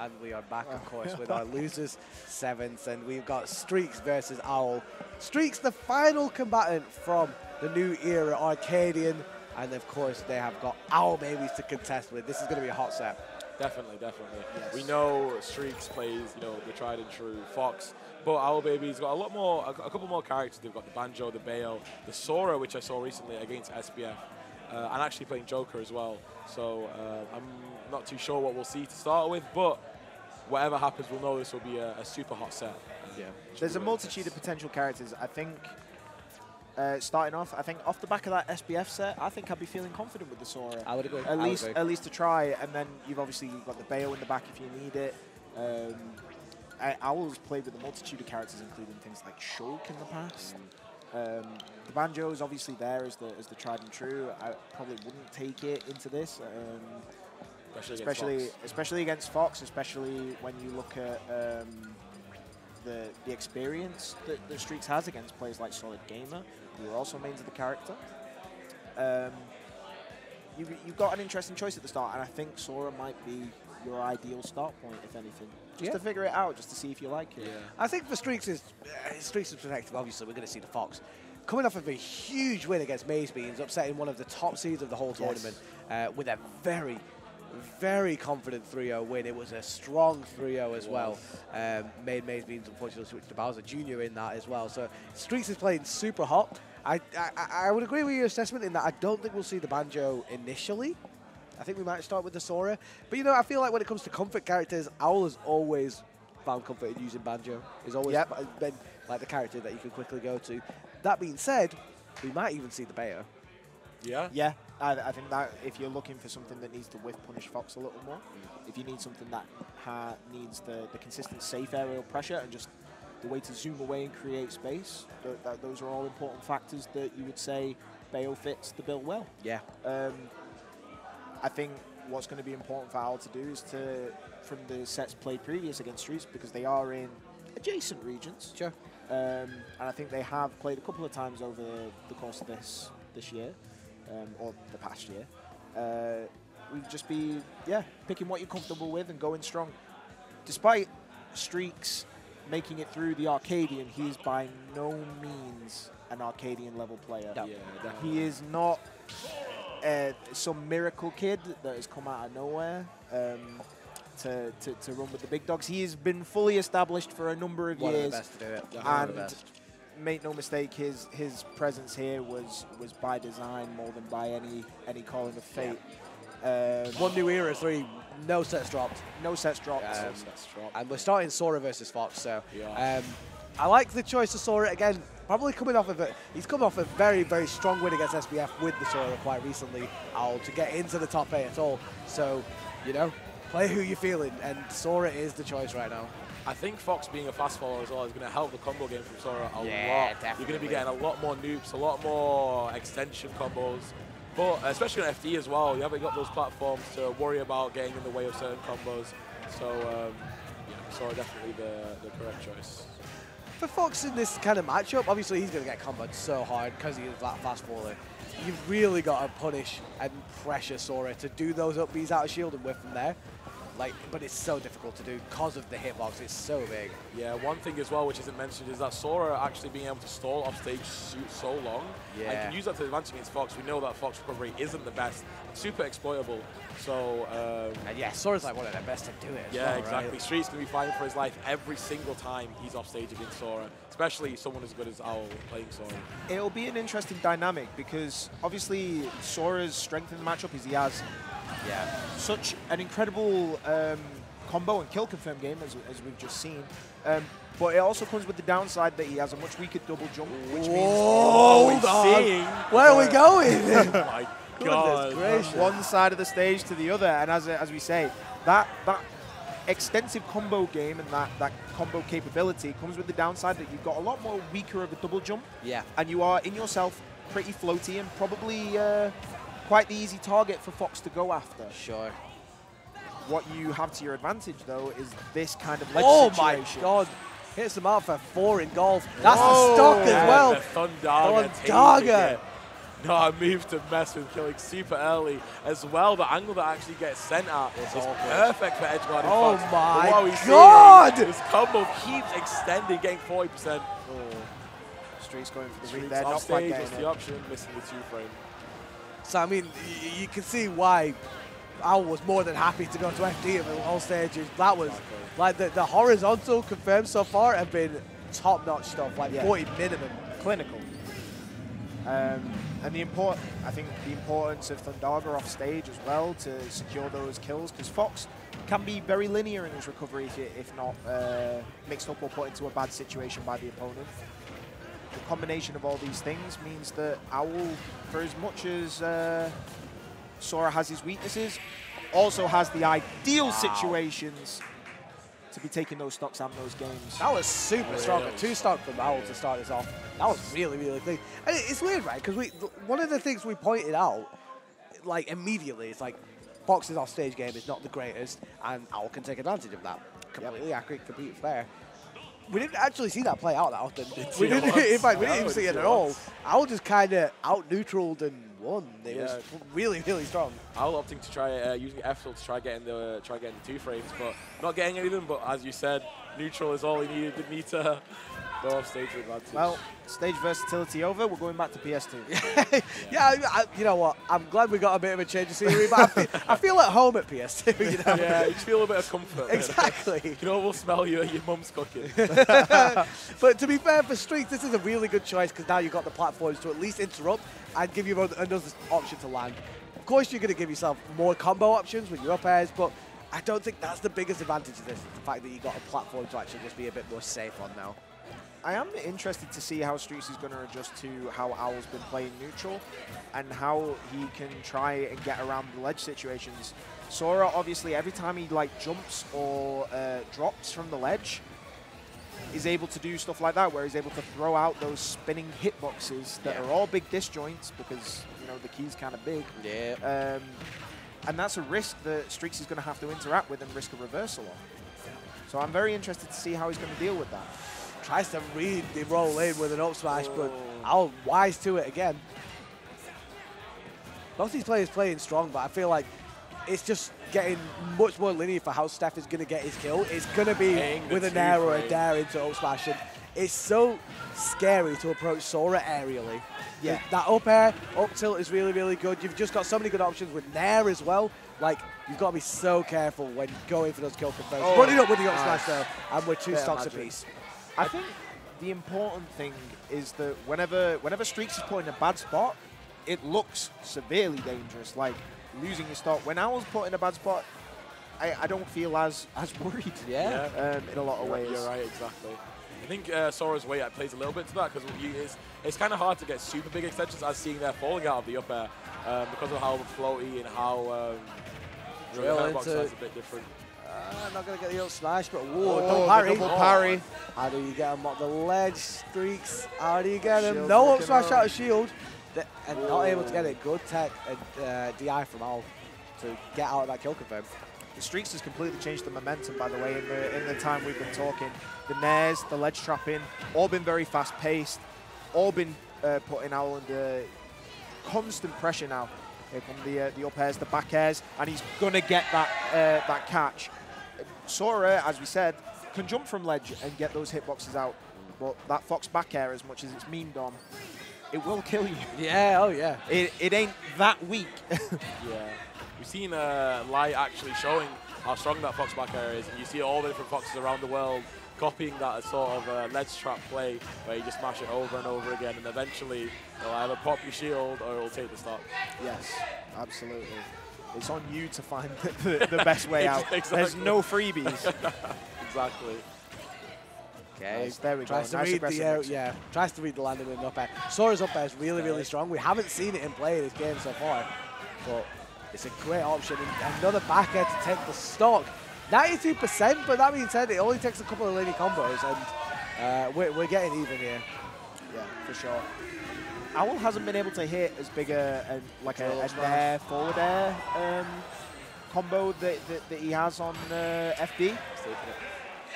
And we are back, of course, with our losers sevens, and we've got Streakz versus Owl. Streakz, the final combatant from the new era, Arcadian, and of course they have got Owl babies to contest with. This is going to be a hot set. Definitely, definitely. Yes. We know Streakz plays, you know, the tried and true Fox, but Owl Baby's got a lot more, a, a couple more characters. They've got the Banjo, the Bayo, the Sora, which I saw recently against SBF, uh, and actually playing Joker as well. So uh, I'm not too sure what we'll see to start with, but whatever happens, we'll know this will be a, a super hot set. Uh, Yeah. There's a multitude intense. of potential characters. I think uh, starting off, I think off the back of that SBF set, I think I'd be feeling confident with the Sora. I would agree. At would least, agree. at least to try, and then you've obviously got the Bayo in the back if you need it. Um, I, Owl's played with a multitude of characters, including things like Shulk in the past. Um, the banjo is obviously there as the as the tried and true. I probably wouldn't take it into this, um, especially, against especially Fox. especially against Fox, especially when you look at um, the the experience that the Streakz has against players like Solid Gamer, who are also mains of the character. Um, you, you've got an interesting choice at the start, and I think Sora might be your ideal start point, if anything. Just Yeah. to figure it out, just to see if you like it. Yeah. I think for Streakz is uh, Streakz is protective. Obviously, we're going to see the Fox coming off of a huge win against Maze Beans, upsetting one of the top seeds of the whole Yes. tournament uh, with a very, very confident 3-0 win. It was a strong 3-0 as well. Um, made Maze Beans unfortunately switch to Bowser Jr. in that as well. So Streakz is playing super hot. I, I, I would agree with your assessment in that I don't think we'll see the Banjo initially. I think we might start with the Sora. But you know, I feel like when it comes to comfort characters, Owl has always found comfort in using Banjo. He's always Yep. been like the character that you can quickly go to. That being said, we might even see the Bayo. Yeah. Yeah, I, I think that if you're looking for something that needs to whiff punish Fox a little more, if you need something that ha- needs the, the consistent safe aerial pressure and just the way to zoom away and create space, th- that, those are all important factors that you would say Bayo fits the bill well. Yeah. Um, I think what's going to be important for Owl to do is to, from the sets played previous against Streakz, because they are in adjacent regions, Sure. um, and I think they have played a couple of times over the course of this this year, um, or the past year. Uh, we'd just be yeah picking what you're comfortable with and going strong. Despite Streakz making it through the Arcadian, he is by no means an Arcadian level player. No. Yeah. He is not uh, some miracle kid that has come out of nowhere um, to, to, to run with the big dogs. He has been fully established for a number of One of the years. best to do it. And One of the And best. make no mistake, his his presence here was was by design more than by any any calling of fate. Um, One new era three, no sets dropped. no sets dropped. Um, So that's drop. And we're starting Sora versus Fox, so Yeah. um, I like the choice of Sora again. Probably coming off of it, he's come off a very, very strong win against SBF with the Sora quite recently, Owl, to get into the top eight at all. So, you know, play who you're feeling, and Sora is the choice right now. I think Fox being a fast follower as well is going to help the combo game from Sora a Yeah, lot. You're going to be getting a lot more noops, a lot more extension combos. But especially on FD as well, you haven't got those platforms to worry about getting in the way of certain combos. So, um, yeah, Sora definitely the, the correct choice. For Fox in this kind of matchup, obviously he's going to get comboed so hard because he is that fast faller. You've really got to punish and pressure Sora to do those up Bs out of shield and whiff from there. Like, but it's so difficult to do because of the hitbox. It's so big. Yeah, one thing as well which isn't mentioned is that Sora actually being able to stall off stage so, so long and Yeah. can use that to advantage against Fox. We know that Fox recovery isn't the best, super exploitable. So um, And yeah, Sora's like one of the best to do it. Yeah, well, right? exactly. Street's going to be fighting for his life every single time he's off stage against Sora, especially someone as good as Owl playing Sora. It'll be an interesting dynamic because obviously Sora's strength in the matchup is he has Yeah. such an incredible um, combo and kill confirm game as, as we've just seen. Um, but it also comes with the downside that he has a much weaker double jump, which Hold means on. seeing Where are we going? Oh my god. gracious. one side of the stage to the other. And as, as we say, that that extensive combo game and that, that combo capability comes with the downside that you've got a lot more weaker of a double jump yeah. and you are in yourself pretty floaty and probably uh, quite the easy target for Fox to go after. Sure. What you have to your advantage, though, is this kind of ledge Oh my situation. god. Hits him out for four in golf. That's Whoa. the stock as Yeah, well. the Thundaga. take Thundaga. it. not a to mess with, killing super early as well. The angle that actually gets sent at is perfect for edge guarding Oh Fox. My what we see God! is This combo keeps extending, getting 40%. Oh. Streakz going for the read Streakz there, not off quite getting what's it. the option? Missing the two frame. So I mean, y- you can see why Owl was more than happy to go to FD at all stages. That was like the, the horizontal confirmed so far have been top-notch stuff, like Yeah. 40 minimum. clinical. Um, and the import, I think the importance of Thundaga off stage as well to secure those kills because Fox can be very linear in his recovery if, if not uh, mixed up or put into a bad situation by the opponent. The combination of all these things means that Owl, for as much as uh, Sora has his weaknesses, also has the ideal situations to be taking those stocks and those games. That was super strong. A Really two stock from Owl to start us off. That was really, really clean. And it's weird, right? Because we one of the things we pointed out, like immediately, it's like Fox's off-stage game is not the greatest, and Owl can take advantage of that. Completely accurate, completely fair. We didn't actually see that play out that often. Didn't we didn't. In fact, we didn't even see it at all. Owl just kind of out-neutraled and won. It Yeah. was really, really strong. Owl opting to try uh, using F to try getting the try getting the two frames, but not getting any of them. But as you said, neutral is all he needed. Didn't need to go off stage with advantage. Well, stage versatility over. We're going back to PS2. yeah, I, I- you know what? I'm glad we got a bit of a change of scenery, but I feel, I feel at home at PS2. You know? yeah, you feel a bit of comfort. exactly. You can almost smell your your mum's cooking. but to be fair for Streaks, this is a really good choice because now you've got the platforms to at least interrupt and give you another option to land. Of course, you're going to give yourself more combo options with your up airs, but I don't think that's the biggest advantage of this. Is the fact that you've got a platform to actually just be a bit more safe on now. I am interested to see how Streakz is going to adjust to how Owl's been playing neutral and how he can try and get around the ledge situations. Sora, obviously, every time he like jumps or uh, drops from the ledge, is able to do stuff like that, where he's able to throw out those spinning hitboxes that Yeah. are all big disjoints because you know the key's kind of big. Yeah. Um, and that's a risk that Streakz is going to have to interact with and risk a reversal on. So I'm very interested to see how he's going to deal with that. Tries to read the roll in with an up smash, but Oh. Owl wise to it again. Both these players playing strong, but I feel like it's just getting much more linear for how Steph is going to get his kill. It's going to be Hitting the with a two nair or a frame. dare into up smash. And it's so scary to approach Sora aerially. Yeah. That up air, up tilt is really, really good. You've just got so many good options with nair as well. Like, you've got to be so careful when going for those kill confirms. Oh, Running up with the up nice. smash though, and we're two Bit stocks magic. apiece. I think the important thing is that whenever whenever Streakz is put in a bad spot, it looks severely dangerous, like losing your stock. When Owl's put in a bad spot, I, I don't feel as as worried Yeah. um, in a lot of You're right, ways. You're right, exactly. I think uh, Sora's weight up plays a little bit to that because it's, it's kind of hard to get super big extensions as seeing they're falling out of the up air um, because of how floaty and how um, the Drill into- is a bit different. Uh, not going to get the up smash, but whoa, Oh, don't parry. double parry. How do you get him up the ledge? Streakz. How do you get him? Shield no up smash out of shield. And not able to get it. Good tech and uh, DI from Owl to get out of that kill confirm. The Streakz has completely changed the momentum, by the way, in the in the time we've been talking. The nairs, the ledge trapping, all been very fast paced, all been uh, putting Owl under constant pressure now. Here come the uh, the up airs, the back airs, and he's gonna get that uh, that catch. Sora, as we said, can jump from ledge and get those hitboxes out, but that Fox back air, as much as it's mean dom, it will kill you. Yeah, oh yeah. It, it ain't that weak. Yeah. We've seen uh, Light actually showing how strong that Fox back air is. And you see all the different Foxes around the world copying that sort of uh, ledge trap play where you just smash it over and over again and eventually it'll either pop your shield or it'll take the stock. Yes, absolutely. It's on you to find the, the, the best way out. There's no freebies. Exactly. Okay. Nice, there we go. Tries to Nice read aggressive the air, yeah. Tries to read the landing and up air. Sora's up air is really, really strong. We haven't seen it in play in this game so far, but it's a great option. And another back air to take the stock. 92%, but that being said, it only takes a couple of linear combos, and uh, we're, we're getting even here. Yeah, for sure. Owl hasn't been able to hit as big a, a like a, Drill a smash. forward air um, combo that, that, that he has on uh, FD. He's.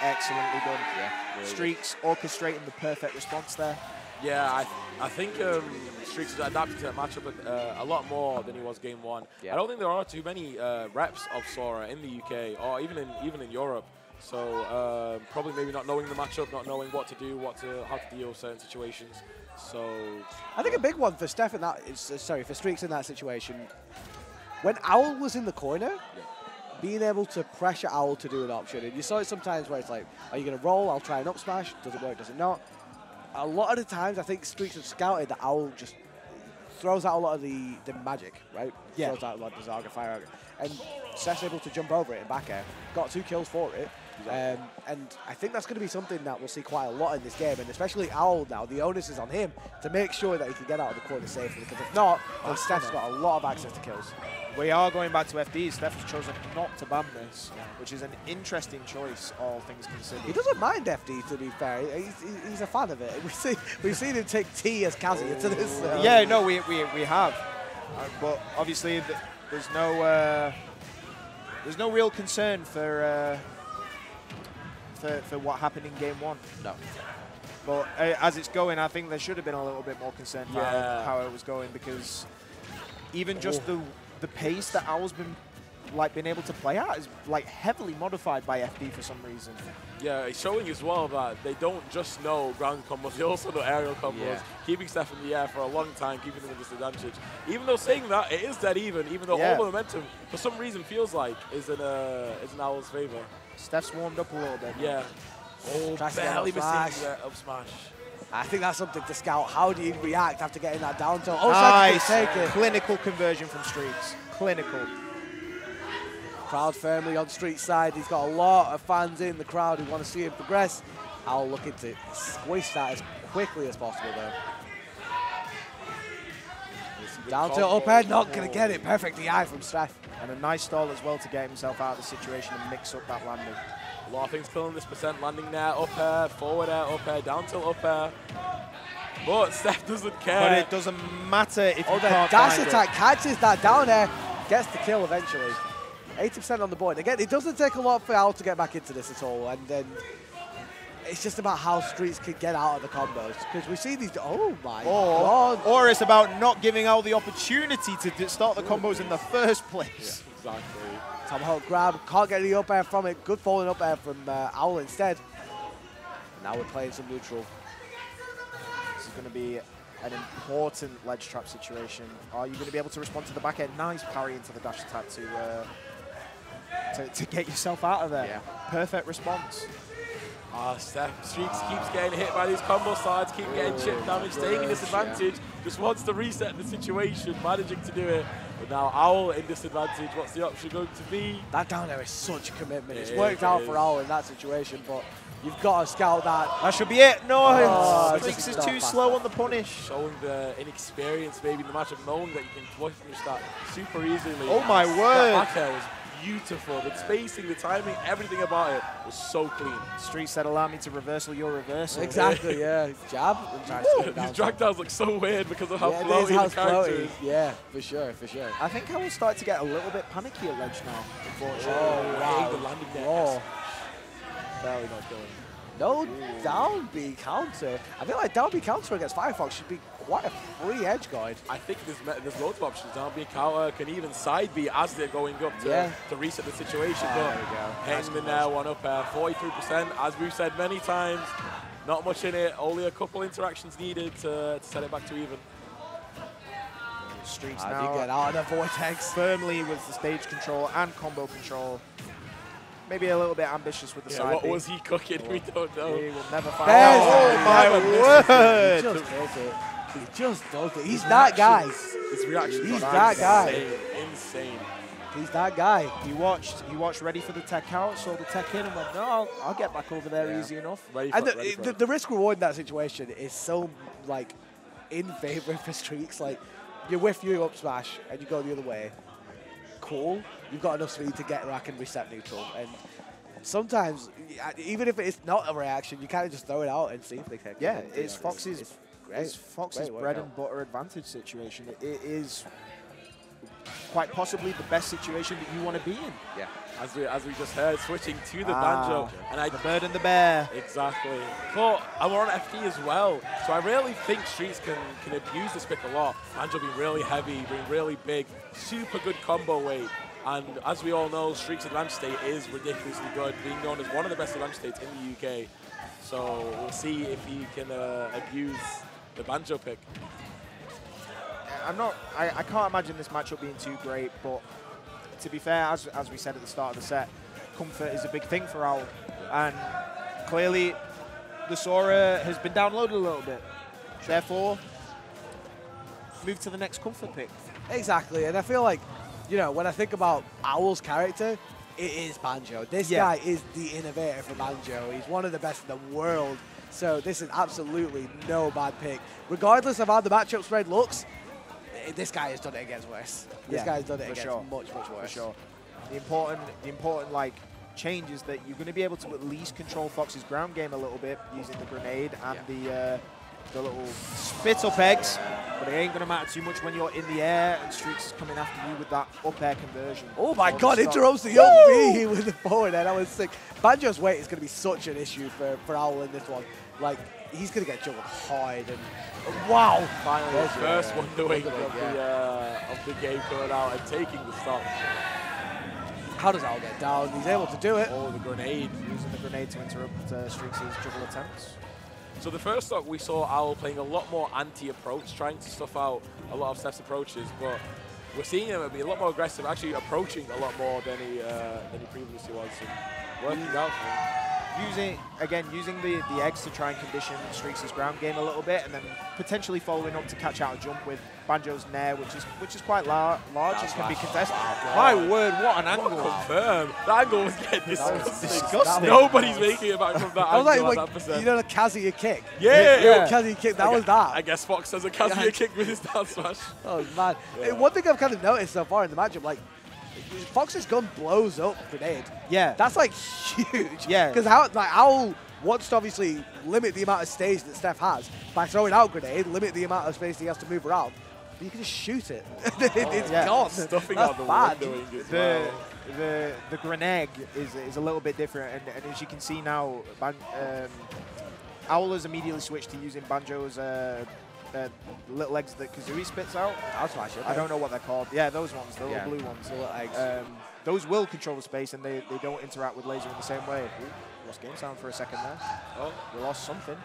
Excellently done. Yeah. really good. Streakz orchestrating the perfect response there. Yeah, I, I think um, Streakz has adapted to that matchup uh, a lot more than he was game one. Yeah. I don't think there are too many uh, reps of Sora in the UK or even in even in Europe. So uh, probably maybe not knowing the matchup, not knowing what to do, what to how to deal with certain situations. So I think a big one for Steph in that is uh, sorry for Streakz in that situation. When Owl was in the corner, being able to pressure Owl to do an option, and you saw it sometimes where it's like, are you going to roll? I'll try an up smash. Does it work? Does it not? A lot of the times, I think Streakz have scouted that Owl just throws out a lot of the, the magic, right? Yeah. Throws out a lot of the Zaga fire, Arga. and Steph's able to jump over it in back air. Got two kills for it. Um, and I think that's going to be something that we'll see quite a lot in this game, and especially Owl now. The onus is on him to make sure that he can get out of the corner safely, because if not, then Steph's got a lot of access to kills. We are going back to FD. Steph has chosen not to ban this, which is an interesting choice, all things considered. He doesn't mind FD, to be fair. He's, he's- a fan of it. We've seen, we've seen him take T as Kazi into this. uh, Yeah, no, we, we, we have. Uh, but obviously, th- there's no uh, there's no real concern for, uh, for for what happened in game one. No. But uh, as it's going, I think there should have been a little bit more concern for Yeah. how, how it was going because even just the the pace that Owl's been like been able to play out is like heavily modified by FD for some reason. yeah, it's showing as well that they don't just know ground combos, they also know aerial combos. Yeah. Keeping Steph in the air for a long time, keeping them in disadvantage. Even though saying that, it is dead even. Even though Yeah. all the momentum, for some reason, feels like is in uh, is in Owl's favor. Steph's warmed up a little bit. Yeah. Oh, Tries barely smash. missing the up smash. I think that's something to scout. How do you react after getting that down tilt? Oh, Nice. nice. take it. Clinical conversion from Streakz. Clinical. Crowd firmly on street side. He's got a lot of fans in the crowd who want to see him progress. Owl look into squish that as quickly as possible, though. Down to up air, not going to get it. Perfect DI from Steph. And a nice stall as well to get himself out of the situation and mix up that landing. A lot of things killing this percent. Landing there, up air, forward air, up air, down tilt, up air. But Steph doesn't care. But it doesn't matter if Oh, you the can't dash find attack catches that down air, gets the kill eventually. 80% on the board. Again, it doesn't take a lot for Owl to get back into this at all, and then it's just about how Streakz can get out of the combos. Because we see these. Oh my. Or, god! or it's about not giving out the opportunity to start the combos in the first Yeah, place. exactly. Tomahawk grab, can't get the up air from it. Good falling up air from uh, Owl instead. Now we're playing some neutral. This is going to be an important ledge trap situation. Are you going to be able to respond to the back end? Nice parry into the dash attack to, uh, to, to get yourself out of there. Yeah. Perfect response. Ah, Steph Streakz keeps getting hit by these combo sides, keep getting chip damage, staying in disadvantage. Just wants to reset the situation, managing to do it. But now Owl in disadvantage. What's the option going to be? That down there is such a commitment. It's It worked is, out it for is. Owl in that situation, but you've got to scout that. That should be it. No, Oh, Streakz is too slow enough. on the punish. Showing the inexperience maybe in the matchup, knowing that you can finish that super easily. Oh my That word. Back air was beautiful. The spacing, the timing, everything about it was so clean. Street said, allow me to reversal your reversal. Exactly, yeah. Jab and tries to put it These drag downs look so weird because of how yeah, it is floaty how the it's character floaty. is. Yeah, for sure, for sure. I think I will start to get a little bit panicky at ledge now, unfortunately. Oh, wow. The landing there. Raw. Barely not going. No down B counter. I feel like down B counter against Firefox should be quite a free edge guard. I think there's, there's loads of options. Down B counter can even side B as they're going up to, Yeah. to reset the situation. Ah, but there we go. Nice hanging in there, one up there, 43%. As we've said many times, not much in it. Only a couple interactions needed to, to set it back to even. Streakz How do get now out of the vortex? firmly with the stage control and combo control. Maybe a little bit ambitious with the Yeah, side what B. was he cooking? We don't know. He will never find There's out. Oh my word! He just does it. He just does it. He's that guy. His reaction He's was that guy. insane, Insane. He's that guy. He watched. He watched ready for the tech out, saw the tech in, and went, "No, I'll, I'll get back over there Yeah. easy enough." Ready for And it, ready the, for the, the risk reward in that situation is so like in favor for Streakz. Like you whiff your up smash and you go the other way. Cool. You've got enough speed to get rack and reset neutral. And sometimes, even if it's not a reaction, you kind of just throw it out and see if they take Yeah, it. it's Fox's. It's great. It's Fox's Great bread and butter advantage situation. It, it is quite possibly the best situation that you want to be in. Yeah. As we, as we just heard, switching to the Ah, banjo. And I The bird and the bear. Exactly. But and we're on FD as well, so I really think Streakz can, can abuse this pick a lot. Banjo being really heavy, being really big, super good combo weight. And as we all know, Streakz Advantage State is ridiculously good, being known as one of the best Advantage States in the UK. So we'll see if he can uh, abuse the Banjo pick. I'm not. I, I can't imagine this matchup being too great, but to be fair, as, as we said at the start of the set, comfort is a big thing for Owl, and clearly the Sora has been downloaded a little bit. Therefore, move to the next comfort pick. Exactly, and I feel like, you know, when I think about Owl's character, it is Banjo. This Yeah. guy is the innovator for Banjo. He's one of the best in the world. So this is absolutely no bad pick. Regardless of how the matchup spread looks, this guy has done it against worse. This Yeah, has done it against sure. much, much worse. For sure. The important, the important like change is that you're going to be able to at least control Fox's ground game a little bit using the grenade and the uh, the little spit up eggs. But it ain't going to matter too much when you're in the air and Streakz is coming after you with that up air conversion. Oh my god, stop. interrupts the up B with the forward and I was sick. Banjo's weight is going to be such an issue for, for Owl in this one. Like, he's going to get juggled hard and wow. Finally, There's the first Wonder Wing Wonder of, the, uh, of the game coming out and taking the stop. How does Owl get down? He's able to do it. Oh, the grenade. Using the grenade to interrupt uh, Streakz' juggle attempts. So the first stock we saw Owl playing a lot more anti-approach, trying to stuff out a lot of Steph's approaches, but we're seeing him be a lot more aggressive, actually approaching a lot more than he uh, than he previously was, and working out for him. Using again, using the, the eggs to try and condition Streakz' ground game a little bit, and then potentially following up to catch out a jump with Banjo's Nair, which is which is quite lar- large and That's can be contested. Wow. My word, what an What angle! confirm. That angle was getting That was disgusting. disgusting. Nobody's making it back from that I was angle like, at like that you know, the Kazuya kick. Yeah, yeah. yeah. Kazuya kick. That I was that. I guess Fox has a Kazuya Yeah. kick with his down smash. Oh man! Yeah. One thing I've kind of noticed so far in the matchup, like Fox's gun blows up grenade. Yeah, That's like huge. Yeah. Because how like Owl wants to obviously limit the amount of stage that Steph has by throwing out grenade, limit the amount of space he has to move around. But you can just shoot it. It- it's yeah. gone. Stuffing That's out the bad. Wonder Wing as the well. the the grenade is is a little bit different, and, and as you can see now, Ban- um, Owl has immediately switched to using Banjo's uh, uh, little eggs that Kazooie spits out. I'll smash it. I don't know what they're called. Yeah, those ones, the Yeah. little blue ones. The little eggs. Um, those will control the space, and they, they don't interact with laser in the same way. Ooh, lost game sound for a second there. Oh, We lost something.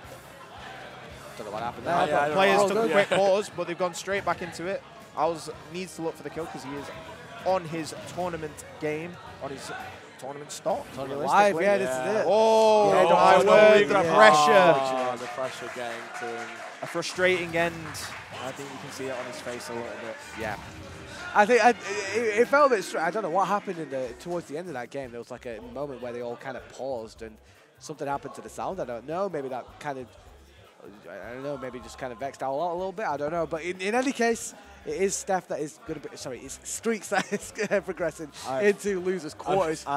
don't know what happened there. yeah, Players took a quick pause, but they've gone straight back into it. Owls needs to look for the kill because he is on his tournament game, on his tournament stopped. Tournament live, yeah, this is it. Oh, Yeah, my don't- no, the a pressure. Oh, the pressure getting to him. A frustrating end. I think you can see it on his face a little bit. Yeah. I think I, it, it felt a bit. Str- I don't know what happened in the towards the end of that game. There was like a moment where they all kind of paused and something happened to the sound. I don't know. Maybe that kind of. I don't know. Maybe just kind of vexed out a lot a little bit. I don't know. But in, in any case, it is Steph that is going to be. Sorry, it's Streakz that is progressing I- into losers quarters.